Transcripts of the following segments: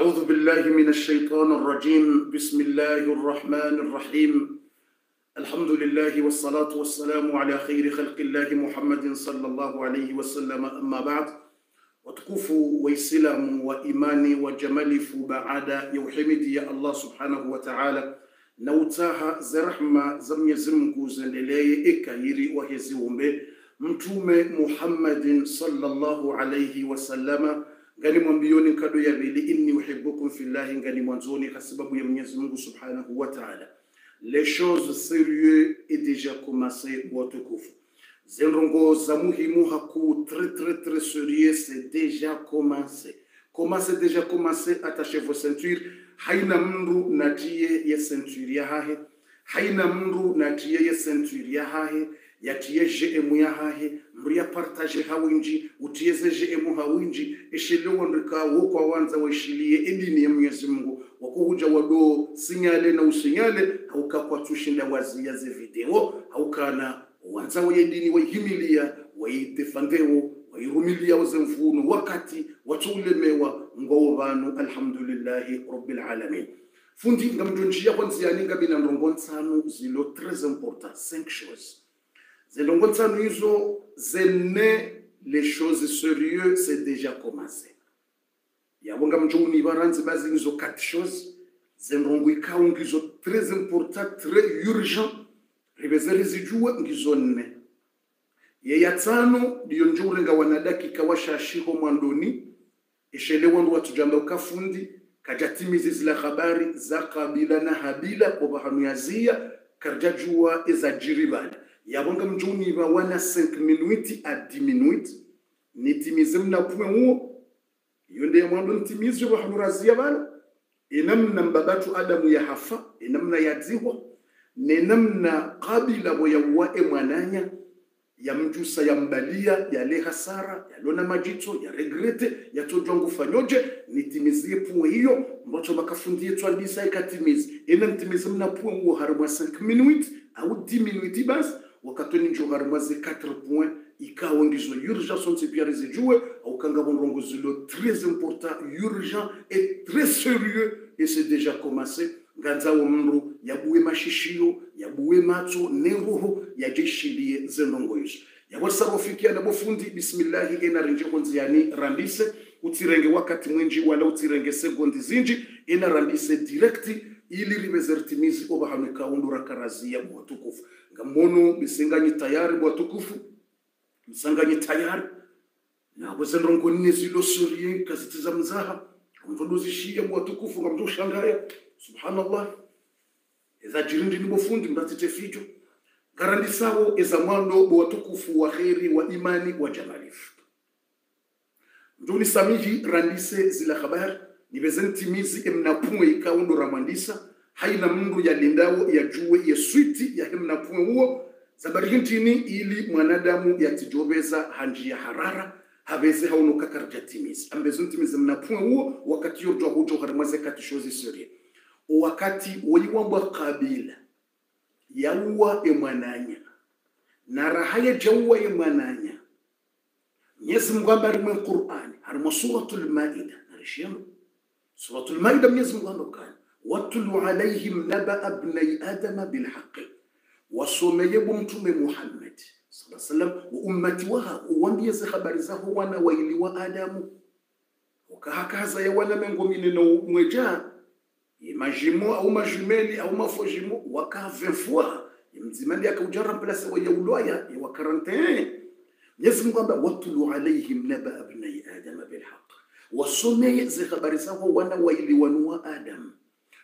أعوذ بالله من الشيطان الرجيم. بسم الله الرحمن الرحيم. الحمد لله والصلاة والسلام على خير خلق الله محمد صلى الله عليه وسلم. أما بعد وتكوف ويسلم وإيمان وجمال فبعد. يوحمد يا الله سبحانه وتعالى. نوتاها زرحمة زم يزمك زنلي إكايري وهزيومي متوم محمد صلى الله عليه وسلم. Ngani mwambioni kado ya vili inni uhibukum fillahi ngani mwanzoni kwa sababu ya mwenyezi mungu subhanahu wa taala. Les choses sérieuses et déjà commencé watukufu zenrongo za muhimu haku très très très sérieux c'est déjà commencé. Comment c'est déjà commencé? Attachez vos ceintures. Haina mndu natie ya ceinture ya hahe. Haina mndu natie ya ceinture ya hahe yatie gm ya hahe mri ya partage hawinji utieze gm hawinji ishiliwa ndika wokwa wanza waishilie edini ya mwenyezi mungu. Wakuhuja wado sinyale na usinyale haukakwa tushinda wazia ze video haukana wanza wayedini waihimilia waidefandeo wairumilia wazemfuno wakati watuulemewa ngoo vanu alhamdulillahi rabbil alamin. Fundi ngamndo njia kwanziyani ngabina ndongo nsanu zilo très important cinq choses zilongo nsanu hizo zene les choses sérieuses, c'est déjà commencé. Yabonga mchuni unibaranzi bazi quatre choses. Zenrongo ikawo ngizo très important très urgent ribeze rizijue ngizo nne. Ye ya tano ndiyo njurenga wana dakika washashiho mwandoni. Ishelewa ndu watujamba ukafundi kajatimizi zila habari za kabila na habila kwa bahanu yazia karjajua eza jiribala yabonga mjuni ba wana 5 minuti a 10 minuti nitimize mnapuwe huo. Iyo ndiye mwando nitimize bahanu razia bala inamna mbabatu adamu ya hafa inamna yadziwa nenamna kabila boyawa ya mbalia yambalia yale hasara yalona majito ya regrete yatojwa ngufanyoje nitimizie puwe hiyo mbacho makafundie twandisa ikatimize ena nitimize mna puwe huo harimwa 5 minuti au 10 minuti basi wakatoni njo harimwa 4 points ikawa ngizo urgence onse pia rezijue au kanga bonrongo zilo très important urgent et très sérieux et c'est déjà commencé. Nganzawo mndu yabuwe mashishio yabuwe matso neroho yajeshilie zenongo izo yabosarofikia nabofundi bismillahi enarinje konziyani rambise utsirenge wakati mwenji wala utsirenge segondi zinji enarambise direkti ili riveze ritimizi obahanwe kaundura karazia bwatukufu ngamono bisenganyi tayari bwatukufu msanganyi tayari. Nabo zenrongo nne zilo kazi kazitiza mzaha. Mtodozishia nga ngamtu shangaya subhanallah. Eza jirindi ni bofundi mbatite fijo garandisawo eza mwando bo watukufu wa kheri wa imani wa jamalifu. Nduni samihi randise zila habari nibeze ntimizi emnapume ikaundo ramandisa. Haina mndu yalindawo yajuwe yeswiti ya hemnapume huo zabarihintini ili mwanadamu yatijobeza hanji ya harara. Haveze haunuka karjatimizi ambeze ntimizi mnapume huo wakati yordwa hujo harimwaze kati shozi serie. Wakati woiwambwa kabila yauwa emwananya. Na raha yajauwa emwananya. Mwenyezi mungu amba arimwe qurani harimo suratul maida suratul maida mwenyezi mungu amba kana watlu alaihim nabaa bnai adama bilhaqi wasomeye bo mtume muhammad saa salam wa ummati waha uwambieze habari zaho wana waili wa adamu ukahakaza ya wana mengomine no mwejaa majimo au majumeli au mafojimo waka 20 fois mzimali akauja remplace wa yaulwaya ya wa 41 Mwenyezi Mungu amba watlu alaihim naba abnai adam bilhaq wasomeye ze habari zao wana waili wanua adam.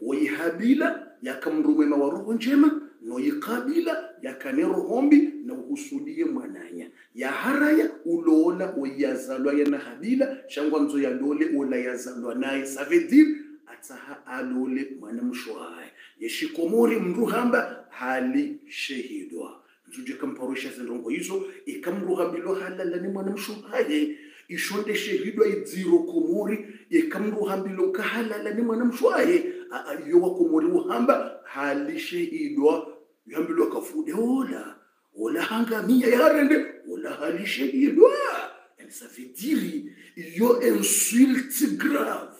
Waihabila yakamrumema wa roho njema noikabila yakane rohombi na uhusudie mwananya. Yaharaya uloona wayazalwa yana habila shangwa mzo ya dole ula yazalwa naye. Veut ataha alole mwana mshwaye yeshikomori mndu hamba hali shehidwa. Nzuje kamparusha zindongo hizo ikamruhambilwa halalani mwana mshwaye ishonde shehidwa idziro komori ikamruhambilo kahalala ni mwana mshwaye yowa komori uhamba hali shehidwa yambilo kafude ola ola hangamia yarende ola hali shehidwa yani ça veut dire yo insulte grave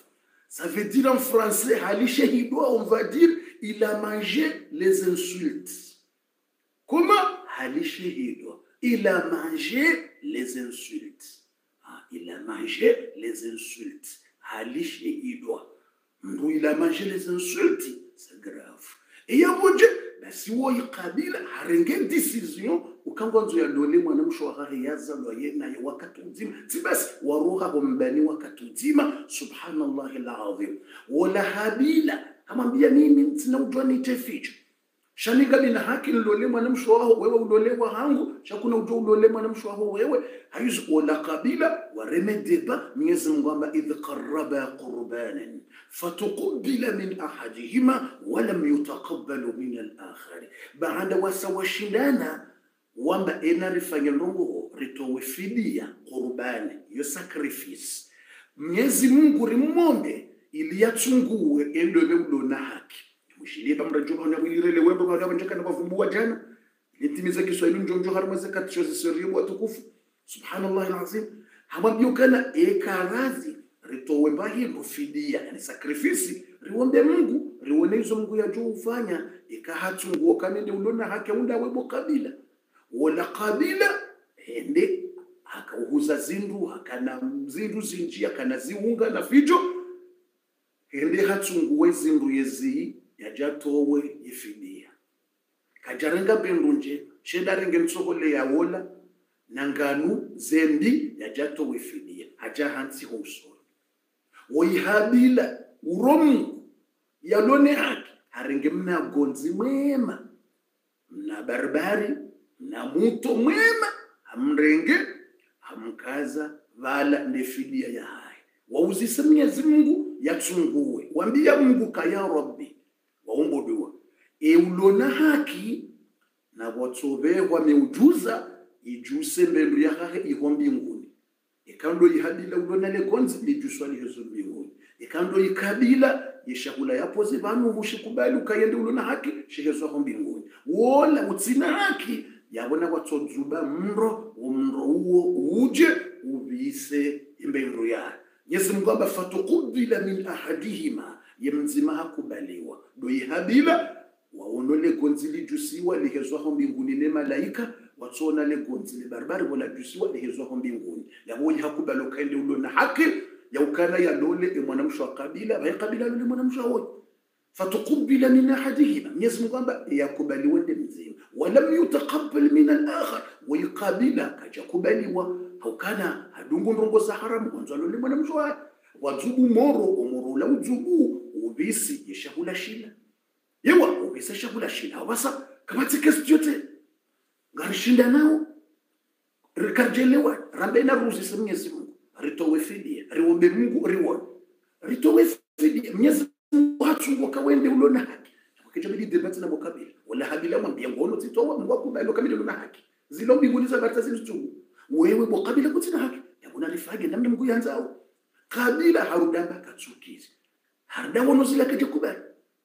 Ça veut dire en français, halishahidwa, on va dire, il a mangé les insultes. Comment? Halishahidwa? Il a mangé les insultes. Il a mangé les insultes. Halishahidwa. Mndu il a mangé les insultes. C'est grave. Et yaboje, basi wo ikabila harenge decision ukangonzo ya dole mwana mshwahari yazalwa ye naye wakati uzima si basi waruha bombani wakati uzima subhanallah alazim wala habila amwambia mimi sina ujua niteficha shaniga na haki nilole mwana mshwaho wewe ulolewa hangu shakuna ujua ulole mwana mshwaho wewe. Hayuzu wala kabila waremedeba mwenyezi mungu amba idh qarraba qurbanan fatuqubila min ahadihima walam yutaqabbalu min alakhari. Baada wasawashindana wamba enarifanya longo ritowe fidia qurbani. Yo sacrifice. Mwenyezi mungu rimombe ili yatsunguwe endwe ulona haki mushilie pamrajuba na wilirele wembo bado njaka na bavumbua jana. Nitimiza kiswahili njonjo harma zakat shozi sirribu watukufu subhanallah alazim. Hamwambio kana ekarazi ritowe mbahi fidia yani sakrifisi riwombe mungu riwone izo mungu yajo ufanya ikahatsunguo kanende ulona hake unda webo kabila. Wala kabila ende akauhuza zindu akana zindu zinji akana ziunga na fijo. Ende hatsunguwe zindu yezi yajatowe yifidia kajarenga bendu nje shedarenge mtsokole yawola nanganu zembi yajatowe fidia haja hansi husoni woyihabila uromu yalone haki. Harenge mna gonzi mwema mna barbari mna muto mwema. Hamrenge hamkaza vala nefidia ya hai. Wauzise mwenyezi mungu yatsunguwe. Wambia mungu kaya rabbi waumbudiwa eulona haki na watsovehwa meujuza ijuse mbendu yahahe iho mbinguni. Ikando ihabila ulona lekonzi lijuswa lihezo mbinguni. Ikando ikabila yeshakula yapozi vanu hushikubali ukayende ulona haki shihezwaho mbinguni. Wola utsina haki yabona watsodzuba mro umro uwo uje uvise imbendu yayo nyezi mungu amba fatukubila min ahadihima yemzima hakubaliwa doyihabila waonole gonzi lijusiwa lihezwaho mbinguni ne malaika watsona le libaribari le barbari wala jusiwa lihezwaho mbinguni. Yaboyi hakubalo kaende ulona haki yaukana yalole e mwanamsho wa kabila baye kabila lole mwanamsho wote. Fatukubila min ahadihima mwenyezi mungu amba yakubaliwa nde mzima. Walam yutakabal min alakhar. Wayqabila kajakubaliwa haukana hadungu ndongo za haramu kwanza lole mwanamsho wake wadzubu moro omoro ula udzubu ubisi yeshahula shina. Yewa ubisa awasa shila wasa kamatike styote ngarishinda nao. Rikarjelewa rambe na ruzi sa mnyezi mungu. Ritowe fidia riombe mungu riwone ritowe fidia mnyezi mungu hatsungu kawende ulona haki. Wakijabidi debati na mukabila. Wala habila mwambia ngono titowa mungu kamili ulona haki. Zilo mbinguni za barta zilizungu wewe mukabila kutina haki. Yabona rifage namna mungu yanzao. Kabila harudamba katsukizi harda wono zila kaje kubali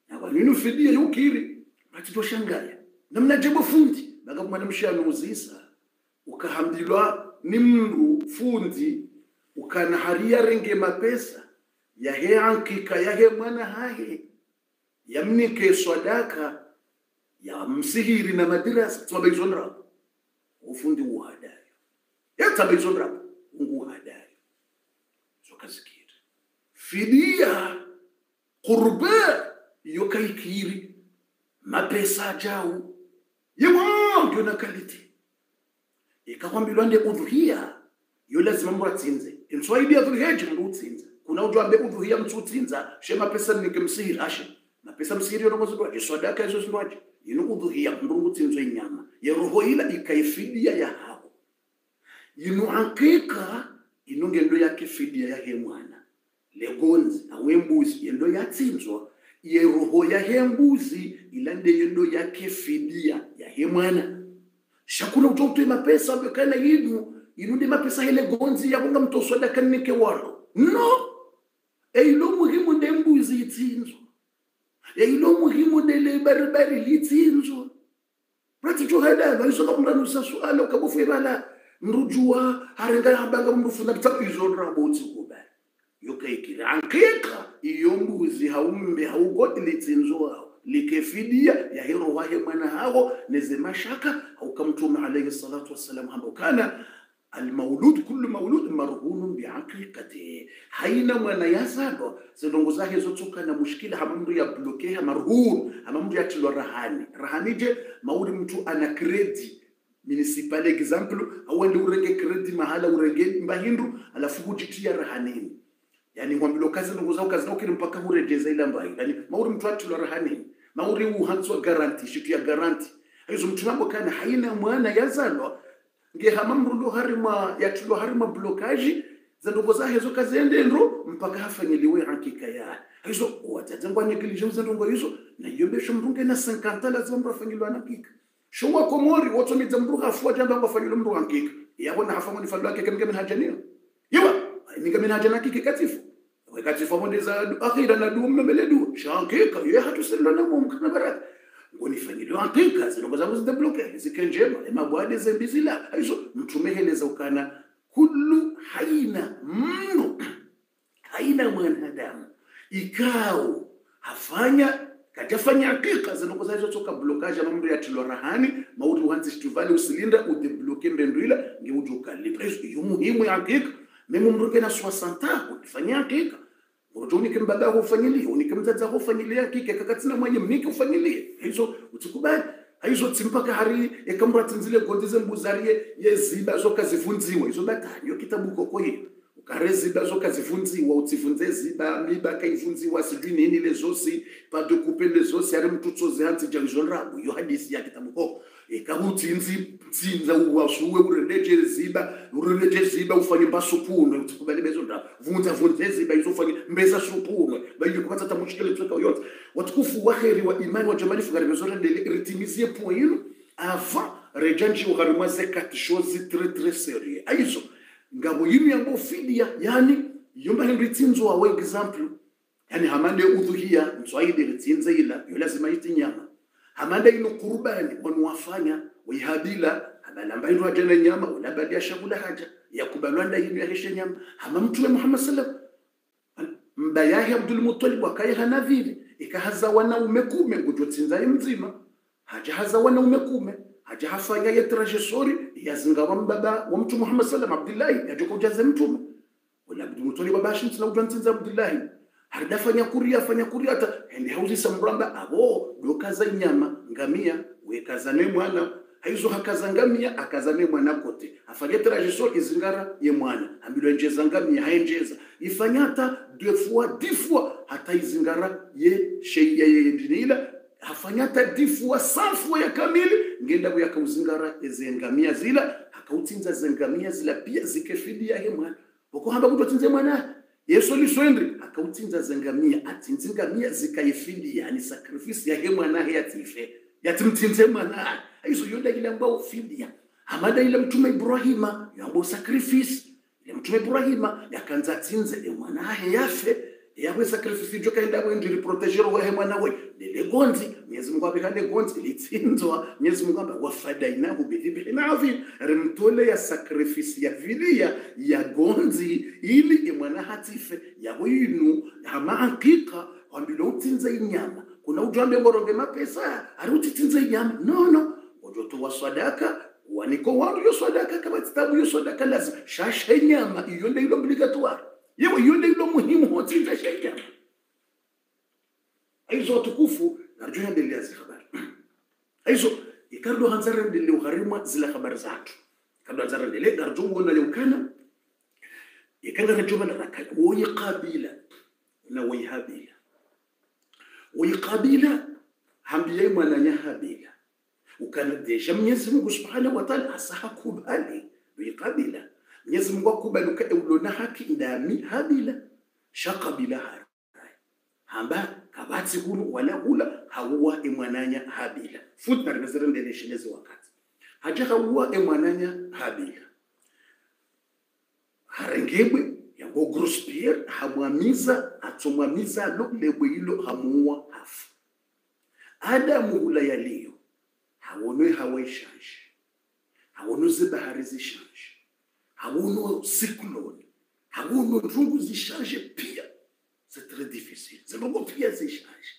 na waninu fidia na namna jebo fundi baga mshanuzisa ukahambilwa ni mndu fundi ukanaharia renge mapesa yahe ankika yahe mwana hahe yamnike swadaka ya msihiri na madirasa tsabaizonra ufundi uhadayo yatsabaizonra ungu uhadayo zokasikira fidia qurba yokaikiri mapesa jau yewa ndio na kalite ikakwambilwa nde udhuhia yo lazima mndu atsinze inswaidi ya dhulheji mndu utsinza kuna uju ambe udhuhia mtsu tsinza she mapesa nike msihiri ashe. Mapesa msihiri yonomozindwaje swadaka izo zindwaje ino udhuhia mndu ngutsinzwe inyama. Yeroho ila ikaifidia ya hao ino hakika ino ngendo yake fidia yahe mwana legonzi awembuzi yendo yatsinzwa yeroho yahe mbuzi ilande yendo yake fidia yahe mwana. Shakuna utoutwe mapesa bekana yinu inundi mapesa hele gonzi yakunga mtoswada kanike walo no! Eilo muhimu nde mbuzi itsinzwa eilo muhimu ndele baribari litsinzwa rati johadava isoka mranusa suala ukabufu ibala mrujua harenga habanga mrufuna btapizo rabotsi kuba yokaikira ankeka iyo mbuzi haumbe litsinzo wao. Likefidia yahero wahe mwana hao neze mashaka aukamtuma alayhi salatu wassalam hamba kana almaulud kullu maulud marhunun biaqiqatihi haina mwana yazalwa zilongo zake zotsuka na mushkila hamamndu ya blokeha marhun hamamndu ya tilwa rahani. Rahanije mauli mtu ana kredi? Municipal example awende urenge kredi mahala urenge mbahindu alafu kujitia rahanini yani wambilo kazi ndugu zao kazi nokiri mpaka hurejeza ila mbai yani mauri mtu atulwa rahani. Mauri uhanswa garanti shitu ya garanti. Hizo mtu nabo kana haina mwana yazalwa nge hamamrulo harima yatulo harima blokaji za ndugu za hizo kazi ende ndo mpaka hafanyiliwe hakika ya. Hizo watatengwa nyekilije za ndugu hizo na yombesho mrunge na 50 lazima mtu afanyiliwe hakika. Shoma komori woto mi zamru afwa jamba ngafanyiliwe mtu hakika. Yabona hafamu ni falwa yake kama hajanio hajana kike katifu. Wakatifu mwende za akhira na dumme meledu yue ye hatusilla na mumkana baraka. Ngonifanyiliwe hakika zinongo zangu zidabloke zikenjema emabwade zembizila hizo mtumeheleza ukana kullu haina mnu haina mwanadamu. Ikao hafanya katafanya hakika zinongo zaizo toka blokaje mambo ya tilo rahani mauti uhanzi shtuvali usilinda udebloke mbendwila ngeuti ukalipa hizo iyo muhimu ya hakika mimi na 60 ukifanya hakika Uto unike mbaba hufanyilie, unike mzaza hufanyilie kike kakatina mwenye mnike ufanyilie. Hizo utikubali. Hizo tsimpaka hari ekambura tinzile gondize mbuzarie yeziba zoka zivunziwe. Hizo batanyo kitabu koko hiyo. Ukareziba zoka zivunziwa utifunze ziba miba kaivunziwa sijui nini lezosi lezosi kupele zosi ari mtutso zihanzi jangizo rabu. Yo hadisi ya kitabu koko ekabutinzi tsinza uwasuwe urendeje ziba urendeje ziba ufanye mbasupunwe utikubali bezo nda vunza vunze ziba izofanye mbeza supunwe bayo kupata tamushikele tsoka yote watukufu wa imani wa jamani fugari bezo rendele ritimizie point hilo ava rejanji ugarima zekat shozi tre serie aizo ngabo yimi yango fidia yani yomba ritsinzo wa example yani hamande udhuhia mswahili ritsinze ila yo lazima iti nyama. Hamanda ino kurubani wanuwafanya wihabila habalamba ino ajana nyama unabadia shabula haja yakubalwanda ino yahishe nyama. Hama mtume muhammad sallam mbayahi abdul muttalib wakaye hanavili ikahaza wanaume kume ngujotsinzaye mzima. Haja haza wanaume kume haja hafanya yetraje sori yazingawa mbaba wa mtu muhammad sallam abdullahi yajokujaze mtume. Wala abdul muttalib abashi mtsina ujantsinza abdullahi. Haridafanya kuria fanya kuria ta hende hauzi mramba abo dokaza nyama ngamia wekazane mwana. Haizo hakaza ngamia akazane mwana kote. Afanye trajeso izingara ye mwana. Ambilo njeza ngamia haenjeza ifanyata deux fois dix fois hata izingara ye sheia ye ndinila hafanyata dix fois cent ya kamili. Ngenda buya kauzingara ezengamia zila. Akautsinza zengamia zila pia zikefidia he mwana hamba kutotinze mwana. Yesu liswendri akautsinza zengamia. Atsinze ngamia zikayifidia ni sacrifice yahe tife. Yatife yatimtsinze mwana. Aizo yoda ile ambao fidia amada ile mtume ibrahima. Yambo sacrifice ile mtume ibrahima. Yakanza tsinze ile mwanahe yafe yawe sacrifice joka enda wendri proteger wehe mwana we. Lile gonzi Mwenyezi Mungu abikande gonzi litsinzwa. Mwenyezi Mungu amba wafadainahu bidhibhin adhim rimtole ya sakrifisi ya fidia ya gonzi ili imwana hatife. Yawe inu hama hakika wambilo utinza inyama. Kuna ujambe ngoronge mapesa ari utitinza inyama. No no. Ujotowa sadaka waniko wandu yo sadaka kama kitabu yo sadaka lazima. Shasha inyama iyo ndio ilo obligatoire yewe iyo ndio ilo muhimu hotsinze shenyama aizo watukufu narjua endelea zi habari. Aizo ikardo hanzara ndele uharimwa zila habari zatu kardo hanzara ndele garjo wona leukana. Ikanga rajuma na rakaya woyi qabila na woyi habila woyi qabila hambiyai mwananya habila. Ukana deja Mwenyezi Mungu Subhanahu wa Ta'ala asahakubali biqabila Mwenyezi Mungu akubaluka ukaulona haki ndami habila shaqabila har hamba kabatsi hulu wala hula hauwa emwananya habila. Futna rimezere ndeleshelezi wakati. Haja hawa emwananya habila. Harengebwe yango grospier hamwamiza atomwamiza lo lebwe ilo hamuwa hafu. Adamu hula yaliyo hawonwe hawaishanje hawonwe zibahari zishanje hawono cyclone hakuno ntungu zishaje pia c'est très difficile zinongo pia zishaje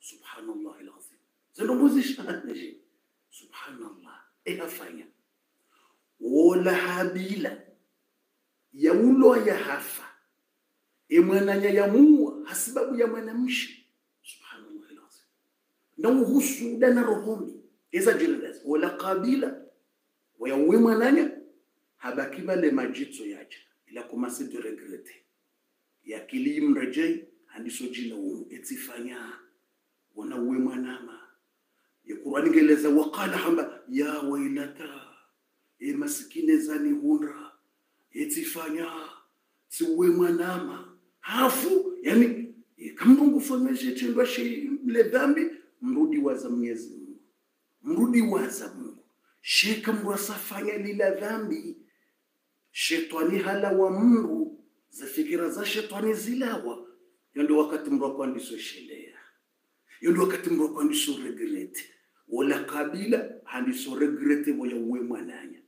subhanallah alazim zinongo zishaje subhanallah ehafanya wola habila yaulo yahafa emwananya yamuwa hasibabu ya mwanamshi subhanallah alazim na uhusuda na rohoni eza jirdas wala kabila wayauwe mwananya habaki vale majitso yacha ila kumasi de regrete. Yakili imrejei handiso jina umu etifanya. Wana uwe mwanama. Yekurani ngeleza wakala hamba ya wailata. E masikine zani etifanya tiwe mwanama. Hafu yani e, tendwa shi mle dhambi mrudi waza Mwenyezi Mungu. Mrudi waza Mungu. Sheka mrasafanya lila dhambi shetani hala wa Mungu. Za fikira za shetani zilawa. Yo ndio wakati mndu akwandisoshelea yo ndio wakati mndu kwandiso regrete wala kabila handiso regrete boya uwe mwananya.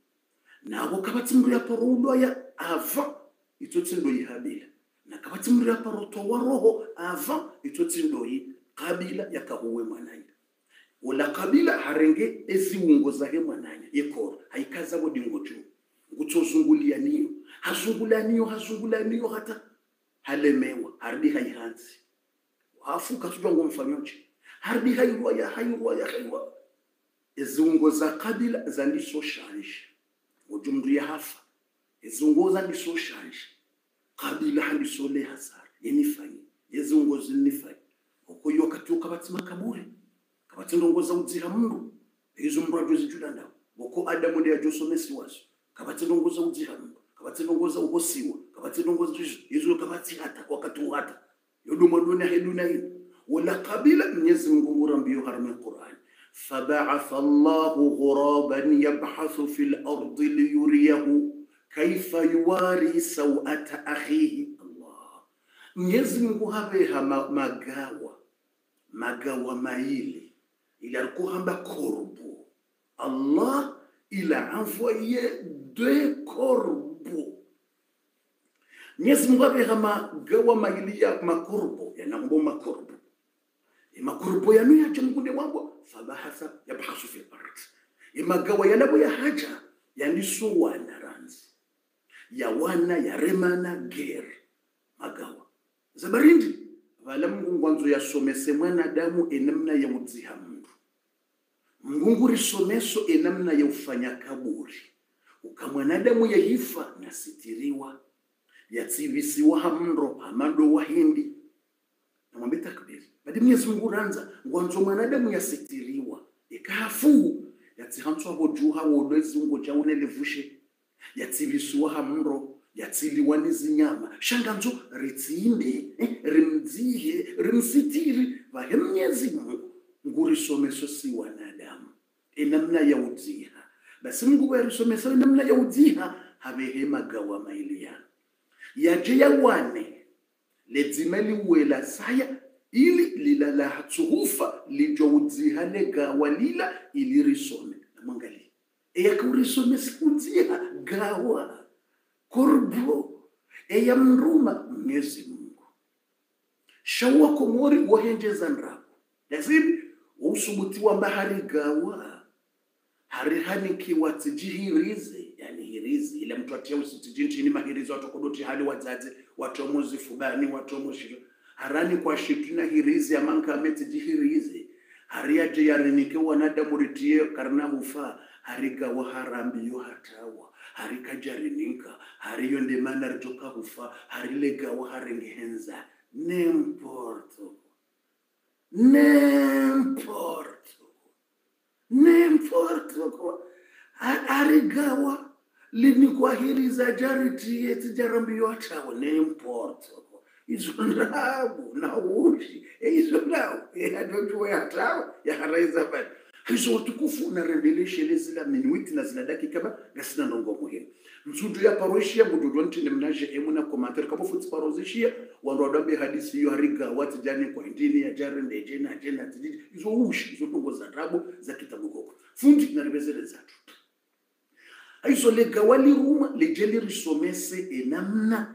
Nabo kabati mro ya parudo ya ava itotsindo yihabila na kabati mro ya paroto wa roho ava itotsindo yi kabila yakahuwe mwananya. Wala kabila harenge eziwungo zahe mwananya. Yekoro haikaza dingo juu ngutsozungulia niyo hazungula niyo hazungula niyo hata. Halemewa hardi hafuka kasubwa ngo mfanyoje hardi hairwa ya hairwa ya hairwa ezungo za kabila zandiso shanje ujumdu ya hafa. Eziwungo zandiso shanje kabila handiso le hasar yenifanye eziwungo ezungo uko yo wakati ukabati makaburi kabati ndongoza udzira izo mndu ajozijula ndawo boko adamu ndi josomesi wazo kavatinongoza udzirambo kavatinongoza ukosiwa kavatinongoza izvo izvo kavatihata wakatihata yodumaduna hedu naino ولقبل منزم قمورا بيهرم القرآن فبعث الله غرابا يبحث في الأرض ليريه كيف يواري سوءة أخيه الله منزم قهبها مقاوة مقاوة مايلي إلى القهبة قرب الله إلى عفوية deux corbeaux Mwenyezi Mungu abeha magawa maili ya makorbo yanambo makorbo makorbo yanu yaje mkunde wangu fabahatha yabhasu fil ard. Imagawa yanabo ya haja yandisuwana ranzi. Yawana yaremana ger magawa. Zabarindi vala mungu ngwanzo yasomese mwanadamu enamna ya udziha mndu. Mungu risomeso enamna ya ufanya kaburi ukamwanadamu wa nasitiriwa yatsivisiwa wa hamando na namwambia takbiri. Badi mwenyezi mungu ranza ngwanzo mwanadamu yasitiriwa ikafu yatsihantswa bojuha wa jaunelevushe ya hamndo yatsiliwa nizinyama shanganzo ritsiinde eh, rimdzihe rimsitiri. Vahe mnyezi mungu. Ngurisomeso si wanadamu enamna ya basi mungu warisomesa namna ya udziha havehe magawa mailiya yaje yawane ledzima liwela saya ili lilalahatsuhufa lijoudziha negawa lila ili risome. Namwangalia eyakaurisomesa udziha gawa. Korbo. Eyamruma mwezi mungu. Shauwa komori wahenjeza ndrabo lazima usubutiwa mbahari gawa hari hanikiwa tijihirize yani hirizi. Ile mtu atia usitijintini mahirizi watokodoti hali wadzadze watomozi fubani watomoshio harani kwa shitina hirizi amanka ametijihirize hari yaje yarinike wanadamu ritie karna hufa harigawa harambiyo hatawa. Harika jarininka hari yonde mana ritoka hufa harilega wa harengehenza nemporto. Nemporto nemporto arigawa. Linikwahiriza jaritiye tijarambiyo chawo neimporto izo ndawo naushi izo ndawo yadojuwe hatawa yaharaiza bani. Hizo watukufu revelation minuiti na zila dakika ba ngasina nongo muhimu msudu ya paroshia mududu ntinde mnaje emu na komantar kabo futsi parozishia wando adambe hadisi hiyo hariga wati jani kwa indini ya jari na izo ushi izo tungo za rabu za fundi na ribezele zatu. Aizo lega waliruma lejeli risomese enamna